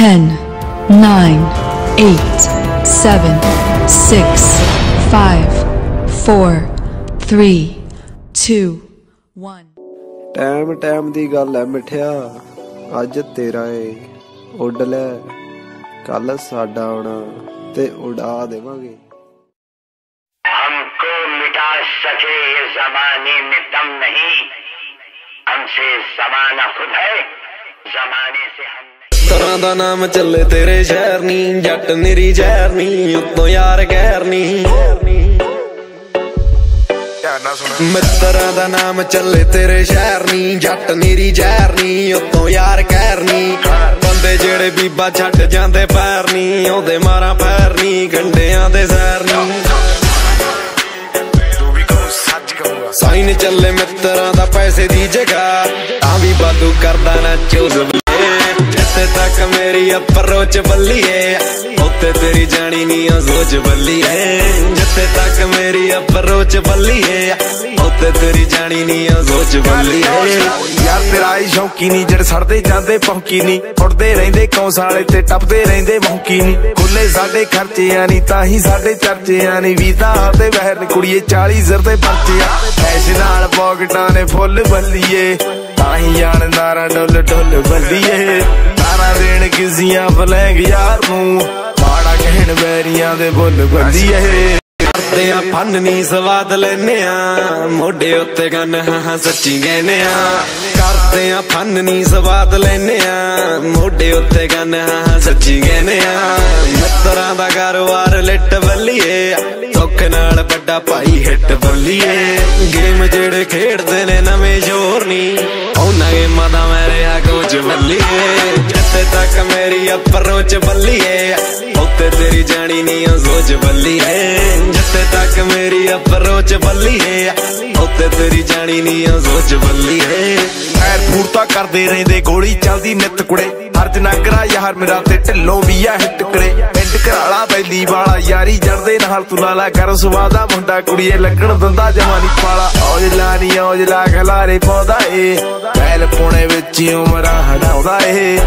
10, 9, 8, 7, 6, 5, 4, 3, 2, 1. Time time ਦੀ ਗੱਲ ਐ ਮਿੱਠਿਆ ਅੱਜ ਤੇਰਾ ਏ ਉੱਡ ਲੈ ਕੱਲ ਸਾਡਾ ਆਉਣਾ ਤੇ ਉਡਾ ਦੇਵਾਂਗੇ हमको मिटा सके ये जमाने में दम नहीं हमसे जमाना खुद है जमाने से हम नहीं ਦਾ ਨਾਮ ਚੱਲੇ ਤੇਰੇ ਸ਼ਹਿਰ ਨੀ, ਜੱਟ ਨਿਰੀ ਜ਼ਹਿਰ ਨੀ, ਉਤੋਂ ਯਾਰ ਗੈਰ ਨੀ। ਮਿੱਤਰਾਂ ਦਾ ਨਾਮ ਚੱਲੇ ਤੇਰੇ ਸ਼ਹਿਰ ਨੀ, ਜੱਟ ਨਿਰੀ ਜ਼ਹਿਰ ਨੀ, ਉਤੋਂ ਯਾਰ ਗੈਰ ਨੀ। ਬੰਦੇ ਜਿਹੜੇ ਬੀਬਾ ਛੱਡ ਜਾਂਦੇ ਪੈਰ ਨੀ, ਉਹਦੇ ਮਾਰਾਂ ਪੈਰ ਨੀ, ਗੰਡਿਆਂ ਦੇ ਜ਼ਹਿਰ ਨੀ। ਸਾਈਨ ਚੱਲੇ ਮਿੱਤਰਾਂ ਦਾ ਪੈਸੇ ਦੀ ਜਗ੍ਹਾ, ਤਾਂ ਵੀ ਬਾਦੂ ਕਰਦਾ ਨਾ ਚੂਜ਼ ਜਿੱਥੇ ਤੱਕ ਮੇਰੀ ਅਪਰੋਚ ਬੱਲੀਏ ਉੱਤੇ ਤੇਰੀ ਜਾਣੀ ਨਹੀਂ ਉਹ ਸੋਚ ਬੱਲੀਏ ਜਿੱਥੇ ਤੱਕ ਮੇਰੀ ਅਪਰੋਚ ਬੱਲੀਏ ਉੱਤੇ ਤੇਰੀ ਜਾਣੀ ਨਹੀਂ ਉਹ ਸੋਚ ਬੱਲੀਏ ਯਾਰ ਤੇਰਾ ਹੀ ਸ਼ੌਕੀ ਨਹੀਂ ਜੜ ਸੜਦੇ ਜਾਂਦੇ ਪੌਂਕੀ ਨਹੀਂ ਉੱਡਦੇ ਰਹਿੰਦੇ ਕੌਂਸਾਲੇ ਤੇ ਟੱਪਦੇ ਰਹਿੰਦੇ ਮੌਂਕੀ ਨਹੀਂ ਖੁੱਲੇ ਸਾਡੇ ਖਰਚਿਆਂ ਨਹੀਂ ਤਾਂ ਹੀ ਸਾਡੇ ਚਰਚਿਆਂ ਨਹੀਂ ਤਾਂ ਤੇ ਵਹਿਰ ਨੀ, ਕੁੜੀਏ 40 ਜ਼ਰ ਤੇ ਪਰਚੇ ਆ ਨਾਲ ਪੌਕਟਾਂ ਨੇ ਫੁੱਲ ਬੱਲੀਏ ਤਾਂ ਹੀ ਜਾਣਦਾਰਾਂ ਡੁੱਲ ਡੁੱਲ ਬੱਲੀਏ ਤਾਰਾ ਦੇਣ ਕਿਸੀਆਂ ਫਲੈਂਗ ਯਾਰ ਨੂੰ ਮਾੜਾ ਕਹਿਣ ਬੈਰੀਆਂ ਦੇ ਬੁੱਲ ਬੱਲੀਏ ਕਰਦੇ ਆ ਫਨ ਨਹੀਂ ਸਵਾਦ ਲੈਨੇ ਆ। ਮੋਢੇ ਉੱਤੇ ਗਨ, ਹਾਂ ਸੱਚੀ ਕਹਿੰਨੇ ਆ। ਕਰਦੇ ਆ ਫਨ ਨਹੀਂ ਸਵਾਦ ਲੈਨੇ ਆ। ਮੋਢੇ ਉੱਤੇ ਗਨ, ਹਾਂ ਸੱਚੀ ਕਹਿੰਨੇ ਆ। ਮਿੱਤਰਾਂ ਦਾ ਕਾਰੋਬਾਰ ਲਿੱਟ ਬੱਲੀਏ। ਸੁੱਖ ਨਾਲ ਵੱਡਾ ਭਾਈ ਹਿੱਟ ਬੱਲੀਏ। ਗੇਮ ਜਿਹੜੇ ਖੇਡਦੇ ਨੇ, ਨਵੇਂ ਜ਼ੋਰ ਨਹੀਂ ਉਹਨਾਂ ਗੇਮਾਂ ਦਾ ਮੈਂ ਰਿਹਾ ਕੁਝ ਬੱਲੀਏ। ਮੇਰੀ ਅਪਰੋਚ ਬੱਲੀਏ। ਉੱਤੇ ਤੇਰੀ ਜਾਣੀ ਨਹੀਂ ਉਹ ਸੋਚ ਬੱਲੀਏ। ਜਿੱਥੇ ਤੱਕ ਮੇਰੀ ਅਪਰੋਚ ਬੱਲੀਏ, ਉੱਤੇ ਤੇਰੀ ਜਾਣੀ ਨਹੀਂ ਉਹ ਸੋਚ ਬੱਲੀਏ। ਐਰ ਫੂਰਤਾ ਕਰਦੇ ਰਹਿੰਦੇ, ਗੋਲੀ ਚੱਲਦੀ ਨਿੱਤ ਕੁੜੇ। ਹਰਜ ਨਾਗਰਾ ਯਾਰ, ਮੇਰਾ ਤੇ ਢਿੱਲੋਂ ਵੀ ਆ ਹਿੱਟ ਕਰੇ। ਪਿੰਡ ਘਰਾਲਾ ਬੈਲੀ ਵਾਲਾ, ਯਾਰੀ ਜੜਦੇ ਨਾਲ ਤੂੰ ਲਾਲਾ ਕਰ ਸਵਾਦਾ ਮੁੰਡਾ। ਕੁੜੀਏ ਲੱਗਣ ਦਿੰਦਾ ਜਵਾਨੀ ਪਾਲਾ। ਔਜਲਾ ਨੀ, ਔਜਲਾ ਖਲਾਰੇ ਪਾਉਂਦਾ ਏ। ਪਹਿਲ ਪੁਣੇ ਵਿੱਚ ਹੀ ਉਮਰਾਂ ਹਟਾਉਂਦਾ ਏ।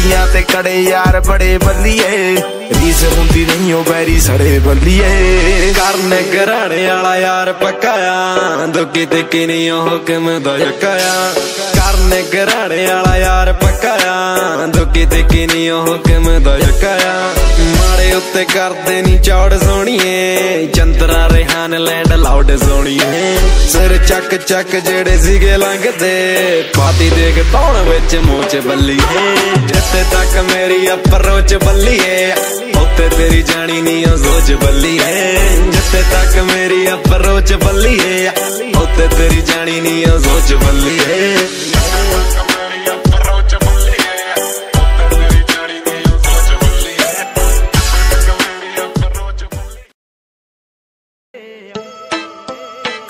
ਗੱਡੀਆਂ ਤੇ ਕੜੇ ਯਾਰ ਬੜੇ ਬੱਲੀਏ। ਰੀਸ ਹੁੰਦੀ ਨਹੀਂ, ਉਹ ਬੈਰੀ ਸੜੇ ਬੱਲੀਏ। ਕਰਨ ਘਰਾਣੇ ਵਾਲਾ ਯਾਰ ਪੱਕਾ ਆ ਦੁੱਕੀ ਤੇ ਨਹੀਂ ਉਹ ਹੁਕਮ ਦਾ ਯੱਕਾ ਆ ਕਰਨ ਘਰਾਣੇ ਵਾਲਾ ਯਾਰ ਪੱਕਾ ਆ ਦੁੱਕੀ ਤੇ ਨਹੀਂ ਉਹ ਹੁਕਮ ਦਾ ਯੱਕਾ ਮਾੜੇ ਉੱਤੇ ਕਰਦੇ ਨਹੀਂ ਚੌੜ ਸੋਣੀਏ ਚੰਦਰਾ ਰਿਹਾਨ ਲੈਂਡ ਲਾਊਡ ਸੋਣੀਏ ਸਿਰ ਚੱਕ ਚੱਕ ਜਿਹੜੇ ਸੀਗੇ ਲੰਘਦੇ, ਪਾਤੀ ਦੇਖ ਤੌਣ ਵਿੱਚ ਮੋਚ ਬੱਲੀਏ। ਜਿੱਥੇ ਤੱਕ ਮੇਰੀ ਅਪਰੋਚ ਬੱਲੀਏ ਉੱਤੇ ਤੇਰੀ ਜਾਣੀ ਨਹੀਂ ਉਹ ਸੋਚ ਬੱਲੀਏ। ਜਿੱਥੇ ਤੱਕ ਮੇਰੀ ਅਪਰੋਚ ਬੱਲੀਏ ਉੱਤੇ ਤੇਰੀ ਜਾਣੀ ਨਹੀਂ ਉਹ ਸੋਚ ਬੱਲੀਏ।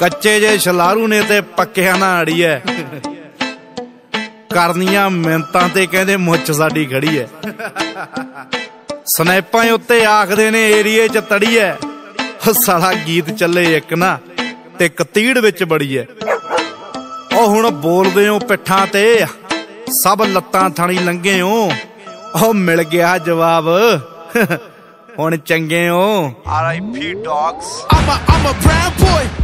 ਕੱਚੇ ਜੇ ਛਲਾਰੂ ਨੇ ਤੇ ਪੱਕਿਆਂ ਨਾਲ ਅੜੀਐ ਕਰਨੀਆਂ ਮਿੰਤਾਂ ਤੇ ਕਹਿੰਦੇ ਮੁੱਛ ਸਾਡੀ ਖੜੀ ਐ। ਸਨੈਪਾਂ ਉੱਤੇ ਆਖਦੇ ਨੇ ਏਰੀਏ 'ਚ ਤੜੀਐ ਉਹ ਸਾਲਾ ਗੀਤ ਚੱਲੇ ਇੱਕ ਨਾ ਤੇ ਕਤੀੜ ਵਿੱਚ ਬੜੀ ਐ। ਉਹ ਹੁਣ ਬੋਲਦੇ ਹੋ ਪਿੱਠਾਂ ਤੇ ਸਭ ਲੱਤਾਂ ਥਾਣੀ ਲੰਗੇ ਹੋ। ਉਹ ਮਿਲ ਗਿਆ ਜਵਾਬ। ਹੁਣ ਚੰਗੇ ਹੋ। RIP dogs I'm a, I'm a brown boy.